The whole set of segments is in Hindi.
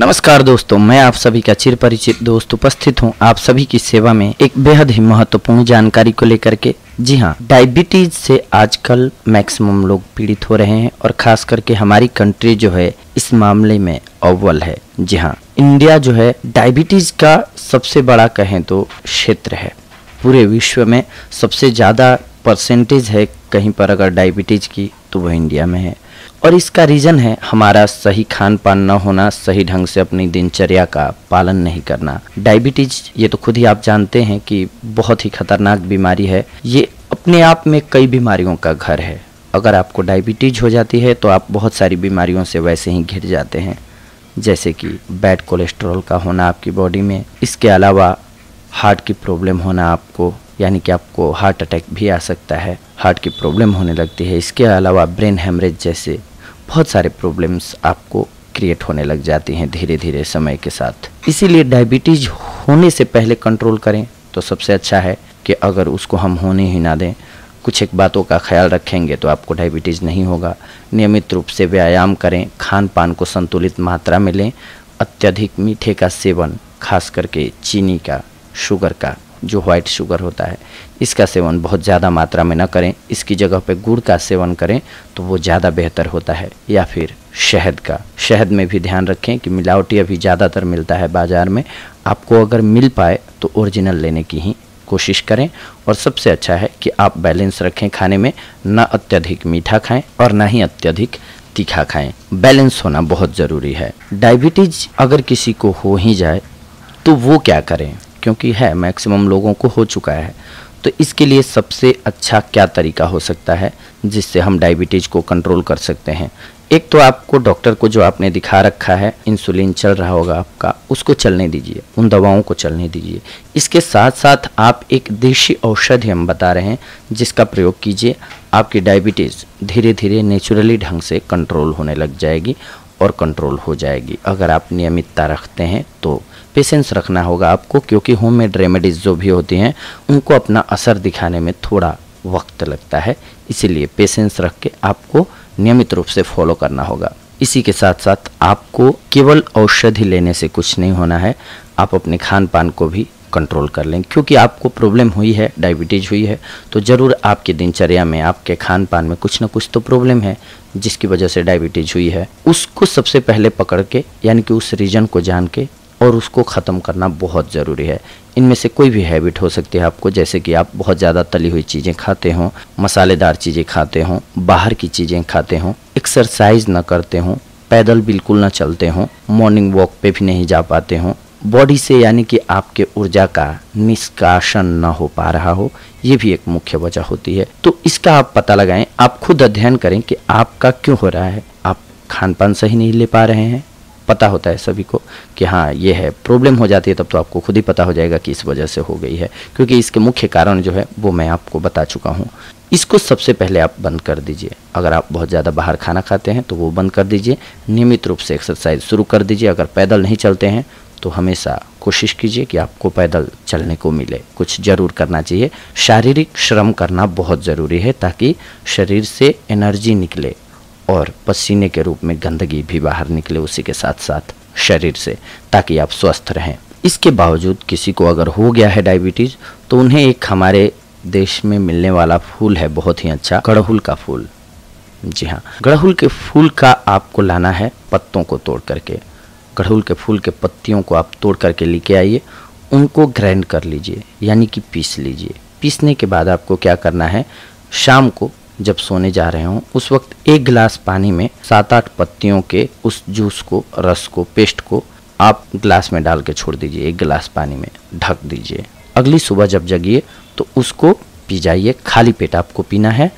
नमस्कार दोस्तों, मैं आप सभी का चिर परिचित दोस्त उपस्थित हूँ आप सभी की सेवा में एक बेहद ही महत्वपूर्ण जानकारी को लेकर के। जी हाँ डायबिटीज़ से आजकल मैक्सिमम लोग पीड़ित हो रहे हैं और खास करके हमारी कंट्री जो है, इस मामले में अव्वल है। जी हाँ इंडिया जो है डायबिटीज़ का सबसे बड़ा कहें तो क्षेत्र है। पूरे विश्व में सबसे ज़्यादा परसेंटेज है कहीं पर अगर डायबिटीज़ की तो वह इंडिया में है। और इसका रीज़न है, हमारा सही खान पान न होना, सही ढंग से अपनी दिनचर्या का पालन नहीं करना। डायबिटीज़ ये तो खुद ही आप जानते हैं कि बहुत ही खतरनाक बीमारी है। ये अपने आप में कई बीमारियों का घर है। अगर आपको डायबिटीज़ हो जाती है तो आप बहुत सारी बीमारियों से वैसे ही घिर जाते हैं। जैसे कि बैड कोलेस्ट्रॉल का होना आपकी बॉडी में, इसके अलावा हार्ट की प्रॉब्लम होना आपको, यानी कि आपको हार्ट अटैक भी आ सकता है। हार्ट की प्रॉब्लम होने लगती है। इसके अलावा ब्रेन हेमरेज जैसे बहुत सारे प्रॉब्लम्स आपको क्रिएट होने लग जाती हैं धीरे धीरे समय के साथ। इसीलिए डायबिटीज़ होने से पहले कंट्रोल करें। तो सबसे अच्छा है कि अगर उसको हम होने ही ना दें, कुछ एक बातों का ख्याल रखेंगे तो आपको डायबिटीज़ नहीं होगा। नियमित रूप से व्यायाम करें खान पान को संतुलित मात्रा में लें, अत्यधिक मीठे का सेवन, खास करके चीनी का शुगर का। जो व्हाइट शुगर होता है, इसका सेवन बहुत ज़्यादा मात्रा में न करें, इसकी जगह पे गुड़ का सेवन करें तो वो ज़्यादा बेहतर होता है। या फिर शहद का, शहद में भी ध्यान रखें कि मिलावटी अभी ज़्यादातर मिलता है बाज़ार में। आपको अगर मिल पाए तो ओरिजिनल लेने की ही कोशिश करें। और सबसे अच्छा है कि आप बैलेंस रखें खाने में, न अत्यधिक मीठा खाएँ और न ही अत्यधिक तीखा खाएँ। बैलेंस होना बहुत ज़रूरी है। डायबिटीज़ अगर किसी को हो ही जाए तो वो क्या करें? क्योंकि है मैक्सिमम लोगों को हो चुका है। तो इसके लिए सबसे अच्छा क्या तरीका हो सकता है, जिससे हम डायबिटीज़ को कंट्रोल कर सकते हैं? एक तो आपको डॉक्टर को जो आपने दिखा रखा है इंसुलिन चल रहा होगा आपका, उसको चलने दीजिए, उन दवाओं को चलने दीजिए। इसके साथ साथ आप एक देशी औषधि हम बता रहे हैं, जिसका प्रयोग कीजिए, आपकी डायबिटीज़ धीरे धीरे नेचुरली ढंग से कंट्रोल होने लग जाएगी और कंट्रोल हो जाएगी। अगर आप नियमितता रखते हैं तो पेशेंस रखना होगा आपको, क्योंकि होममेड रेमेडीज़ जो भी होती हैं, उनको अपना असर दिखाने में थोड़ा वक्त लगता है। इसीलिए पेशेंस रख के आपको नियमित रूप से फॉलो करना होगा। इसी के साथ साथ आपको केवल औषधि लेने से कुछ नहीं होना है, आप अपने खान पान को भी कंट्रोल कर लें, क्योंकि आपको प्रॉब्लम हुई है डायबिटीज़ हुई है तो ज़रूर आपकी दिनचर्या में, आपके खान पान में कुछ ना कुछ तो प्रॉब्लम है, जिसकी वजह से डायबिटीज़ हुई है। उसको सबसे पहले पकड़ के, यानी कि उस रीजन को जान के और उसको ख़त्म करना बहुत ज़रूरी है। इनमें से कोई भी हैबिट हो सकती है आपको, जैसे कि आप बहुत ज़्यादा तली हुई चीज़ें खाते हों, मसालेदार चीज़ें खाते हों, बाहर की चीज़ें खाते हों एक्सरसाइज न करते हों, पैदल बिल्कुल न चलते हों मॉर्निंग वॉक पे भी नहीं जा पाते हों बॉडी से यानी कि आपके ऊर्जा का निष्कासन न हो पा रहा हो, ये भी एक मुख्य वजह होती है। तो इसका आप पता लगाएँ, आप खुद अध्ययन करें कि आपका क्यों हो रहा है। आप खान पान सही नहीं ले पा रहे हैं पता होता है सभी को कि हाँ ये है। प्रॉब्लम हो जाती है तब तो आपको खुद ही पता हो जाएगा कि इस वजह से हो गई है। क्योंकि इसके मुख्य कारण जो है, वो मैं आपको बता चुका हूँ। इसको सबसे पहले आप बंद कर दीजिए। अगर आप बहुत ज़्यादा बाहर खाना खाते हैं तो वो बंद कर दीजिए। नियमित रूप से एक्सरसाइज शुरू कर दीजिए। अगर पैदल नहीं चलते हैं तो हमेशा कोशिश कीजिए कि आपको पैदल चलने को मिले। कुछ ज़रूर करना चाहिए। शारीरिक श्रम करना बहुत ज़रूरी है, ताकि शरीर से एनर्जी निकले। और पसीने के रूप में गंदगी भी बाहर निकले उसी के साथ साथ शरीर से, ताकि आप स्वस्थ रहें। इसके बावजूद किसी को अगर हो गया है डायबिटीज़ तो उन्हें एक हमारे देश में मिलने वाला फूल है, बहुत ही अच्छा गड़हुल का फूल। जी हाँ गड़हुल के फूल का आपको लाना है पत्तों को तोड़ करके। गड़हुल के फूल के पत्तियों को आप तोड़ करके लेके आइए, उनको ग्राइंड कर लीजिए, यानी कि पीस लीजिए। पीसने के बाद आपको क्या करना है, शाम को जब सोने जा रहे हों, उस वक्त एक गिलास पानी में सात आठ पत्तियों के उस जूस को, रस को, पेस्ट को आप गिलास में डाल के छोड़ दीजिए, एक गिलास पानी में ढक दीजिए अगली सुबह जब जगिए तो उसको पी जाइए, खाली पेट आपको पीना है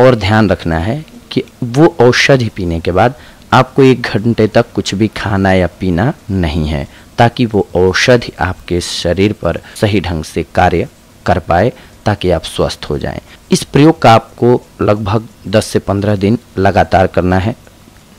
और ध्यान रखना है कि वो औषधि पीने के बाद आपको एक घंटे तक कुछ भी खाना या पीना नहीं है, ताकि वो औषधि आपके शरीर पर सही ढंग से कार्य कर पाए, ताकि आप स्वस्थ हो जाएँ। इस प्रयोग का आपको लगभग 10 से 15 दिन लगातार करना है।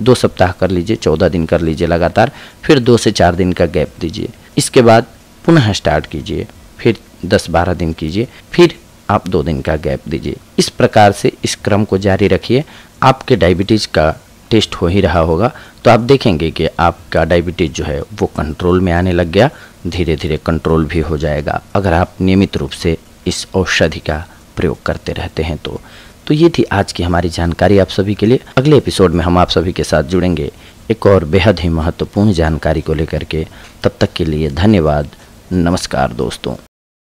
दो सप्ताह कर लीजिए 14 दिन कर लीजिए लगातार, फिर दो से चार दिन का गैप दीजिए। इसके बाद पुनः स्टार्ट कीजिए, फिर 10-12 दिन कीजिए, फिर आप दो दिन का गैप दीजिए। इस प्रकार से इस क्रम को जारी रखिए। आपके डायबिटीज़ का टेस्ट हो ही रहा होगा। तो आप देखेंगे कि आपका डायबिटीज़ जो है वो कंट्रोल में आने लग गया। धीरे धीरे कंट्रोल भी हो जाएगा। अगर आप नियमित रूप से इस औषधि का प्रयोग करते रहते हैं तो तो ये थी आज की हमारी जानकारी आप सभी के लिए। अगले एपिसोड में हम आप सभी के साथ जुड़ेंगे। एक और बेहद ही महत्वपूर्ण जानकारी को लेकर के, तब तक के लिए धन्यवाद। नमस्कार दोस्तों।